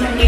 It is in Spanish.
Gracias.